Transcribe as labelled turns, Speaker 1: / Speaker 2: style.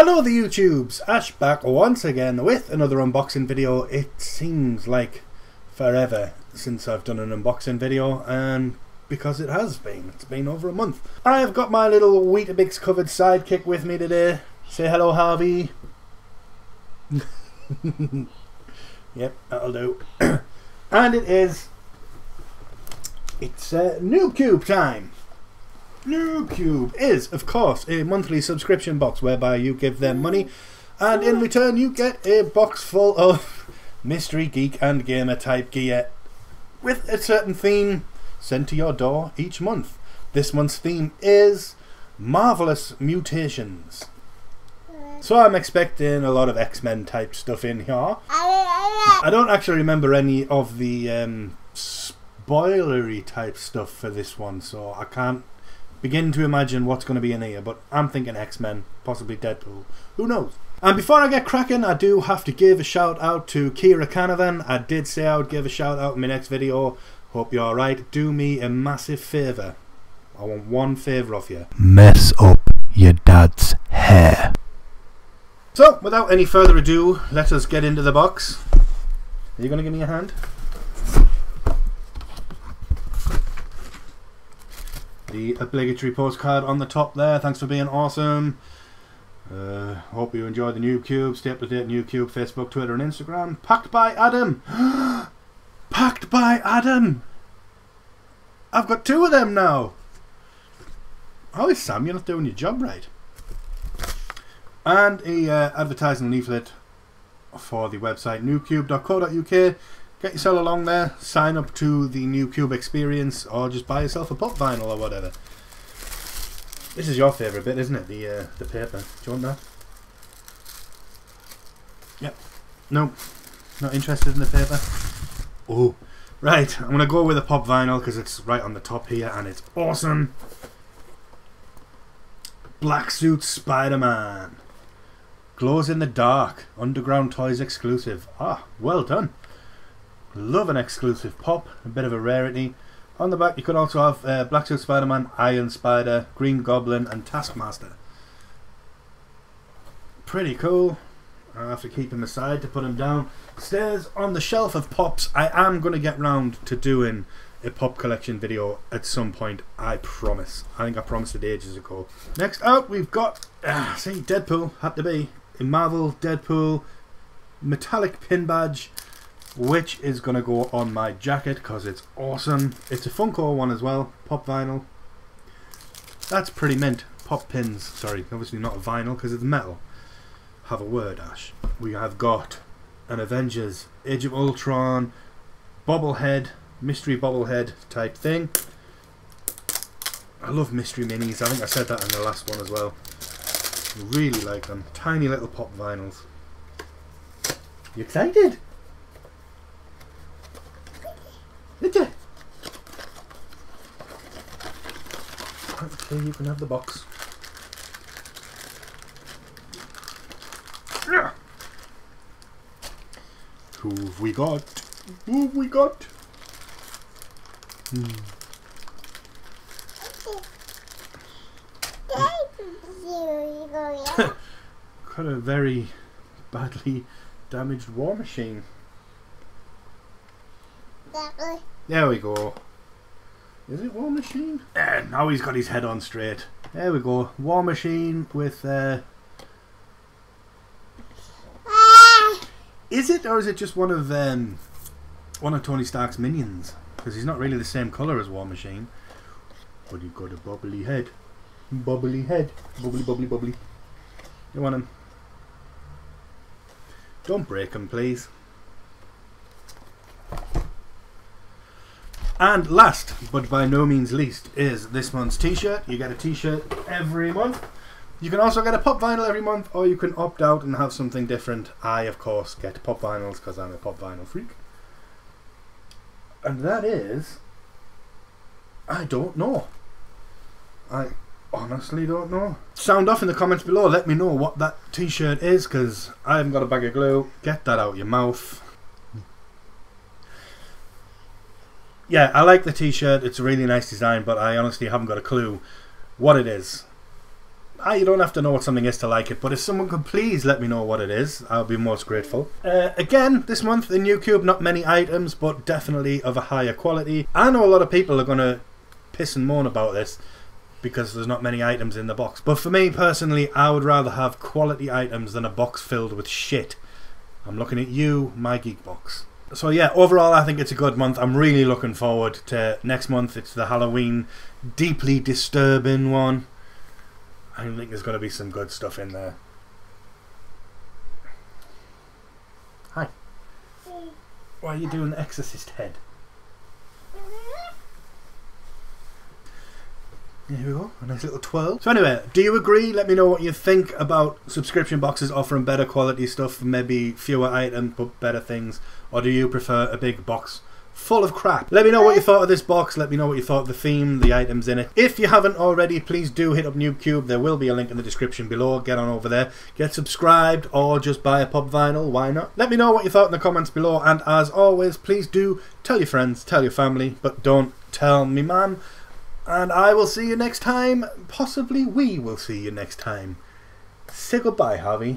Speaker 1: Hello the YouTubes, Ash back once again with another unboxing video. It seems like forever since I've done an unboxing video and because it has been, it's been over a month. I have got my little Weetabix covered sidekick with me today. Say hello Harvey. yep, that'll do. and it is, it's uh, Noob Cube time. Noob Cube is, of course, a monthly subscription box whereby you give them money and in return you get a box full of mystery geek and gamer type gear with a certain theme sent to your door each month. This month's theme is Marvelous Mutations. So I'm expecting a lot of X-Men type stuff in here. I don't actually remember any of the um, spoilery type stuff for this one, so I can't begin to imagine what's going to be in here, but I'm thinking X Men, possibly Deadpool. Who knows? And before I get cracking, I do have to give a shout out to Kira Canavan. I did say I would give a shout out in my next video. Hope you're alright. Do me a massive favour. I want one favour of you.
Speaker 2: Mess up your dad's hair.
Speaker 1: So, without any further ado, let us get into the box. Are you going to give me a hand? The obligatory postcard on the top there. Thanks for being awesome. Uh, hope you enjoy the Noob Cube. Stay up to date Noob Cube, Facebook, Twitter, and Instagram. Packed by Adam. Packed by Adam. I've got two of them now. Oh, Sam, you're not doing your job right. And a uh, advertising leaflet for the website noobcube.co.uk Get yourself along there, sign up to the Noob Cube experience, or just buy yourself a pop vinyl or whatever. This is your favourite bit, isn't it? The uh, the paper. Do you want that? Yep. No. Not interested in the paper? Oh. Right, I'm going to go with a pop vinyl because it's right on the top here and it's awesome. Black Suit Spider-Man. Glows in the dark. Underground Toys exclusive. Ah, well done. Love an exclusive pop, a bit of a rarity. On the back you could also have uh, Black Suit Spider-Man, Iron Spider, Green Goblin and Taskmaster. Pretty cool. I have to keep him aside to put him down. Stairs on the shelf of pops. I am going to get round to doing a pop collection video at some point. I promise. I think I promised it ages ago. Next up we've got, uh, see, Deadpool. Had to be. A Marvel Deadpool metallic pin badge which is going to go on my jacket because it's awesome. It's a Funko one as well, pop vinyl. That's pretty mint. Pop pins, sorry, obviously not vinyl because it's metal. Have a word, Ash. We have got an Avengers, Age of Ultron, bobblehead, mystery bobblehead type thing. I love mystery minis. I think I said that in the last one as well. Really like them. Tiny little pop vinyls. You excited? Did you? Okay, you can have the box. Yeah. Who've we got? Who've we got? Hmm. got a very badly damaged war machine. There we go. Is it War Machine? Eh, now he's got his head on straight. There we go. War Machine with... Uh... Is it, or is it just one of um, one of Tony Stark's minions? Because he's not really the same colour as War Machine. But he's got a bubbly head. Bubbly head. Bubbly, bubbly, bubbly. You want him? Don't break him, please. And last, but by no means least, is this month's t-shirt. You get a t-shirt every month. You can also get a pop vinyl every month, or you can opt out and have something different. I, of course, get pop vinyls because I'm a pop vinyl freak. And that is... I don't know. I honestly don't know. Sound off in the comments below. Let me know what that t-shirt is, because I haven't got a bag of glue. Get that out of your mouth. Yeah, I like the t-shirt. It's a really nice design, but I honestly haven't got a clue what it is. Ah, you don't have to know what something is to like it, but if someone could please let me know what it is, I'll be most grateful. Uh, again, this month in Noob Cube, not many items, but definitely of a higher quality. I know a lot of people are going to piss and moan about this because there's not many items in the box. But for me personally, I would rather have quality items than a box filled with shit. I'm looking at you, my geek box. So yeah, overall I think it's a good month. I'm really looking forward to next month. It's the Halloween deeply disturbing one. I think there's going to be some good stuff in there. Hi. Why are you doing the exorcist head? Here we go, a nice little twirl. So anyway, do you agree? Let me know what you think about subscription boxes offering better quality stuff, maybe fewer items but better things, or do you prefer a big box full of crap? Let me know what you thought of this box, let me know what you thought of the theme, the items in it. If you haven't already, please do hit up NoobCube, there will be a link in the description below, get on over there, get subscribed, or just buy a pop vinyl, why not? Let me know what you thought in the comments below, and as always, please do tell your friends, tell your family, but don't tell me mum. And I will see you next time. Possibly we will see you next time. Say goodbye, Harvey.